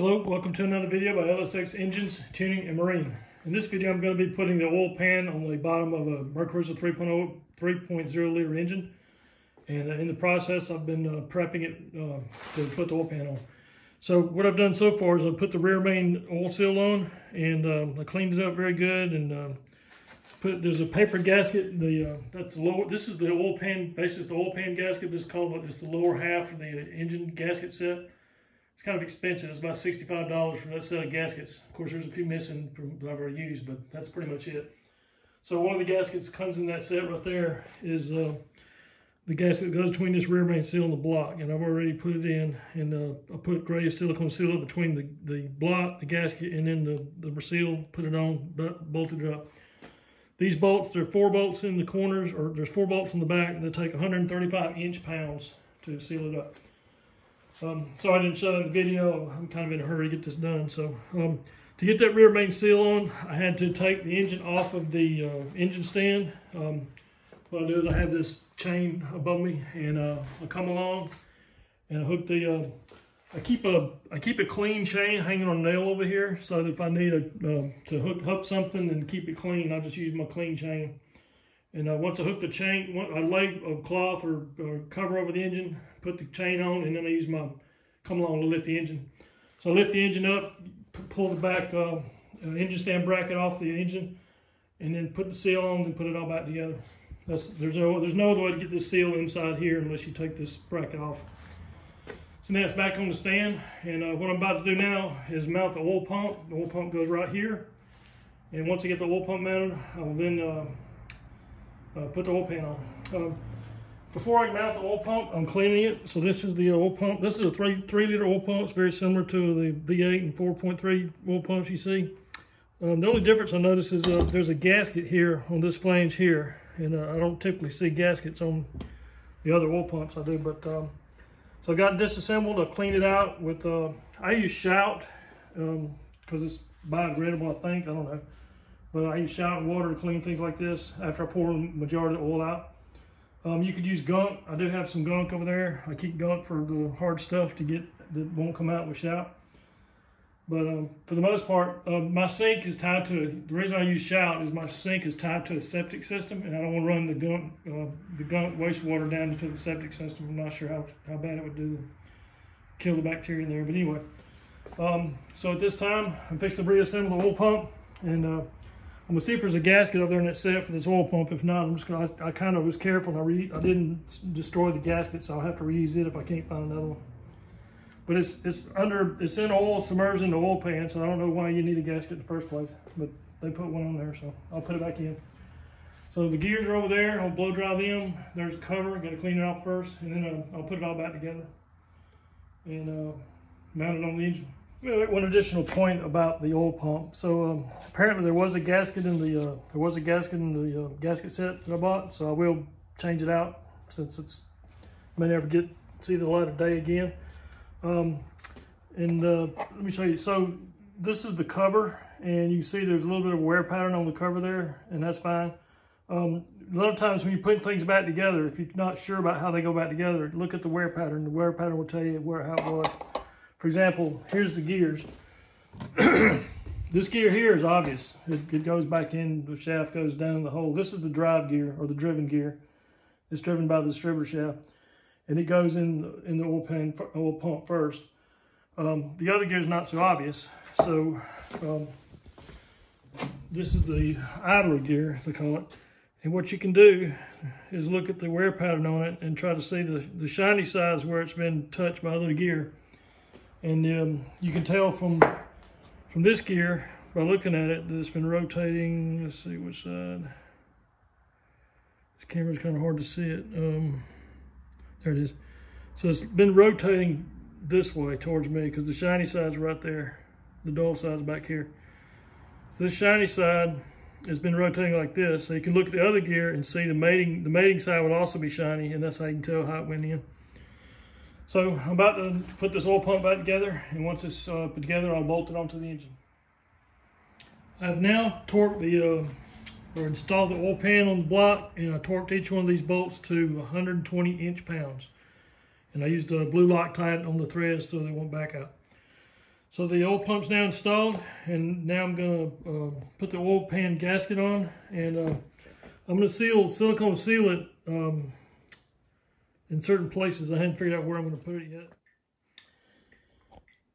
Hello, welcome to another video by LSX Engines, Tuning, and Marine. In this video, I'm going to be putting the oil pan on the bottom of a Mercruiser 3.0 3.0 liter engine. And in the process, I've been uh, prepping it uh, to put the oil pan on. So what I've done so far is I've put the rear main oil seal on and um, I cleaned it up very good and uh, put there's a paper gasket. The uh, that's the lower. This is the oil pan. Basically, the oil pan gasket. This is called it's the lower half of the engine gasket set. It's kind of expensive. It's about sixty-five dollars for that set of gaskets. Of course, there's a few missing from that I've already used, but that's pretty much it. So one of the gaskets comes in that set right there is uh, the gasket that goes between this rear main seal and the block. And I've already put it in and uh, I put gray silicone seal up between the, the block, the gasket, and then the, the seal, put it on, bolted it up. These bolts, there are four bolts in the corners, or there's four bolts in the back, and they take 135 inch pounds to seal it up. Um, so I didn't show that in the video. I'm kind of in a hurry to get this done. So um, to get that rear main seal on, I had to take the engine off of the uh, engine stand. Um, what I do is I have this chain above me, and uh, I come along and I hook the uh, I keep a I keep a clean chain hanging on a nail over here, so that if I need a, uh, to hook up something and keep it clean, I just use my clean chain. And uh, once I hook the chain, I lay a cloth or, or, cover over the engine, put the chain on, and then I use my come along to lift the engine. So I lift the engine up, pull the back uh, uh, engine stand bracket off the engine, and then put the seal on, and put it all back together. That's, there's no there's no other way to get this seal inside here unless you take this bracket off. So now it's back on the stand. And uh, what I'm about to do now is mount the oil pump. The oil pump goes right here. And once I get the oil pump mounted, I will then uh, put the oil pan on. Um, before I mount the oil pump, I'm cleaning it. So this is the oil pump. This is a three, three liter oil pump. It's very similar to the V8 and 4.3 oil pumps you see. Um, the only difference I notice is uh, there's a gasket here on this flange here. And uh, I don't typically see gaskets on the other oil pumps I do, but um, so I got disassembled. I've cleaned it out with, uh, I use Shout because um, it's biodegradable, I think. I don't know. But I use Shout and water to clean things like this after I pour the majority of the oil out. Um, you could use gunk. I do have some gunk over there. I keep gunk for the hard stuff to get that won't come out with Shout. But um, for the most part, uh, my sink is tied to, a, the reason I use Shout is my sink is tied to a septic system and I don't want to run the gunk, uh, the gunk wastewater down into the septic system. I'm not sure how, how bad it would do kill the bacteria in there. But anyway, um, so at this time, I'm fixing to reassemble the oil pump and uh, I'm gonna see if there's a gasket over there in that set for this oil pump. If not, I'm just gonna, I, I kind of was careful and I, re, I didn't destroy the gasket, so I'll have to reuse it if I can't find another one. But it's it's under it's in oil, submerged in the oil pan, so I don't know why you need a gasket in the first place. But they put one on there, so I'll put it back in. So the gears are over there. I'll blow dry them. There's the cover. Got to clean it out first, and then uh, I'll put it all back together and uh, mount it on the engine. One additional point about the oil pump. So um, apparently there was a gasket in the uh, there was a gasket in the uh, gasket set that I bought. So I will change it out since it's may never get see the light of day again. Um, and uh, let me show you. So this is the cover, and you see there's a little bit of wear pattern on the cover there, and that's fine. Um, a lot of times when you put things back together, if you're not sure about how they go back together, look at the wear pattern. The wear pattern will tell you where how it was. For example, here's the gears. this gear here is obvious. It, it, goes back in, the shaft goes down the hole. This is the drive gear or the driven gear. It's driven by the distributor shaft and it goes in in the oil pan oil pump first. Um, the other gear is not so obvious, so um, this is the idler gear, they call it. And what you can do is look at the wear pattern on it and try to see the, the shiny sides where it's been touched by other gear. And um, you can tell from from this gear by looking at it that it's been rotating. Let's see which side. This camera's kind of hard to see it. Um, there it is. So it's been rotating this way towards me because the shiny side's right there. The dull side's back here. So this shiny side has been rotating like this. So you can look at the other gear and see the mating, the mating side would also be shiny and that's how you can tell how it went in. So I'm about to put this oil pump back together and once it's uh, put together, I'll bolt it onto the engine. I've now torqued the uh, or installed the oil pan on the block and I torqued each one of these bolts to 120 inch pounds. And I used a blue Loctite on the threads so they won't back out. So the oil pump's now installed, and now I'm gonna uh, put the oil pan gasket on, and uh, I'm gonna seal silicone seal it um, in certain places. I hadn't figured out where I'm gonna put it yet.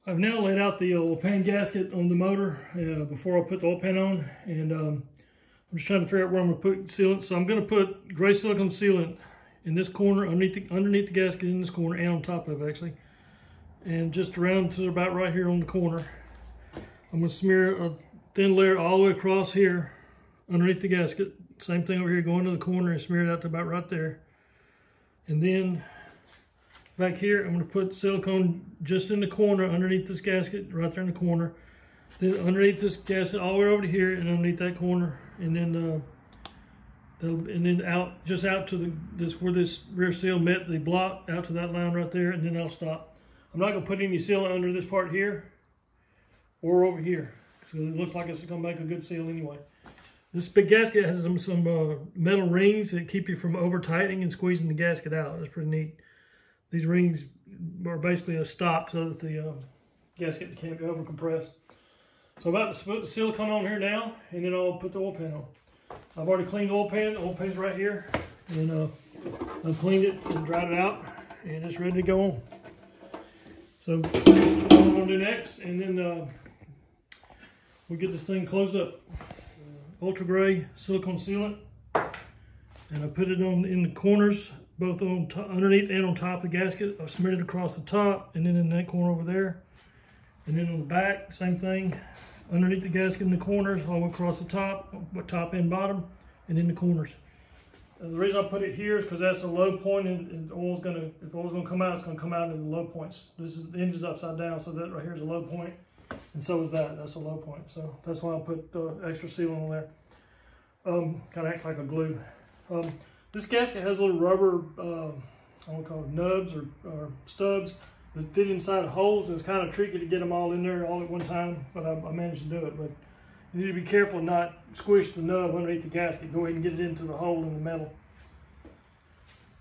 I've now laid out the oil pan gasket on the motor uh, before I put the oil pan on, and um, I'm just trying to figure out where I'm gonna put sealant. So I'm gonna put gray silicone sealant in this corner, underneath the, underneath the gasket in this corner, and on top of it actually and just around to about right here on the corner. I'm gonna smear a thin layer all the way across here underneath the gasket. Same thing over here, going to the corner and smear it out to about right there. And then back here, I'm gonna put silicone just in the corner underneath this gasket, right there in the corner. Then underneath this gasket, all the way over to here and underneath that corner. And then uh, and then out, just out to the, this, where this rear seal met the block, out to that line right there, and then I'll stop. I'm not gonna put any sealant under this part here or over here. So it looks like it's gonna make a good seal anyway. This big gasket has some, some uh, metal rings that keep you from over tightening and squeezing the gasket out. That's pretty neat. These rings are basically a stop so that the uh, gasket can't be over compressed. So I'm about to put the silicone on here now, and then I'll put the oil pan on. I've already cleaned the oil pan. The oil pan's right here. And uh, I've cleaned it and dried it out, and it's ready to go on. So what I'm gonna do next, and then uh, we get this thing closed up. Ultra gray silicone sealant, and I put it on in the corners, both on underneath and on top of the gasket. I smeared it across the top, and then in that corner over there, and then on the back, same thing. Underneath the gasket in the corners, all across the top, top and bottom, and in the corners. And the reason I put it here is because that's a low point and, and oil's gonna, if oil's gonna come out, it's gonna come out in the low points. This is, the engine's upside down, so that right here is a low point, and so is that, that's a low point. So that's why I put extra sealant on there. Um, kind of acts like a glue. Um, this gasket has little rubber, uh, I to call it nubs or, or stubs that fit inside holes, and it's kind of tricky to get them all in there all at one time, but I, I managed to do it. But you need to be careful not to squish the nub underneath the gasket. Go ahead and get it into the hole in the metal.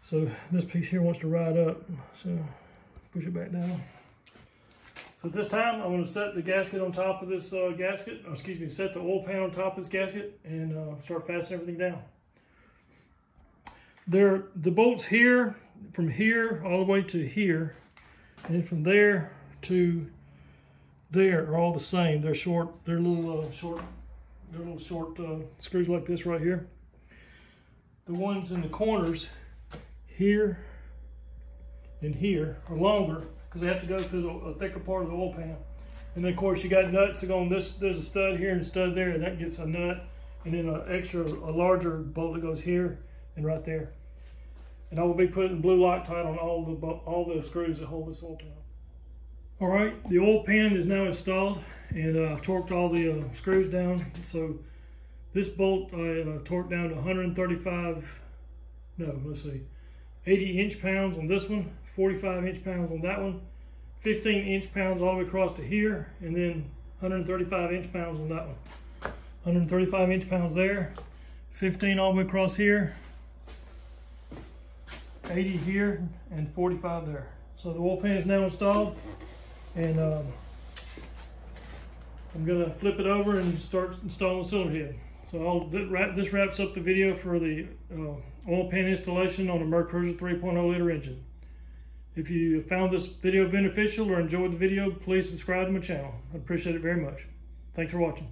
So this piece here wants to ride up. So push it back down. So this time I'm going to set the gasket on top of this uh, gasket, or excuse me, set the oil pan on top of this gasket and uh, start fastening everything down. There, the bolts here, from here all the way to here, and from there to there are all the same. They're short, they're little uh, short, they're little short uh, screws like this right here. The ones in the corners here and here are longer because they have to go through the, a thicker part of the oil pan. And then of course you got nuts that go on this, there's a stud here and a stud there and that gets a nut and then an extra, a larger bolt that goes here and right there. And I will be putting blue Loctite on all the all the screws that hold this oil pan. All right, the oil pan is now installed and uh, I've torqued all the uh, screws down. So this bolt I uh, torqued down to 135, no, let's see, 80 inch pounds on this one, 45 inch pounds on that one, 15 inch pounds all the way across to here, and then 135 inch pounds on that one. 135 inch pounds there, 15 all the way across here, 80 here, and 45 there. So the oil pan is now installed and um, I'm gonna flip it over and start installing the cylinder head. So this wraps up the video for the uh, oil pan installation on a Mercruiser 3.0 liter engine. If you found this video beneficial or enjoyed the video, please subscribe to my channel. I appreciate it very much. Thanks for watching.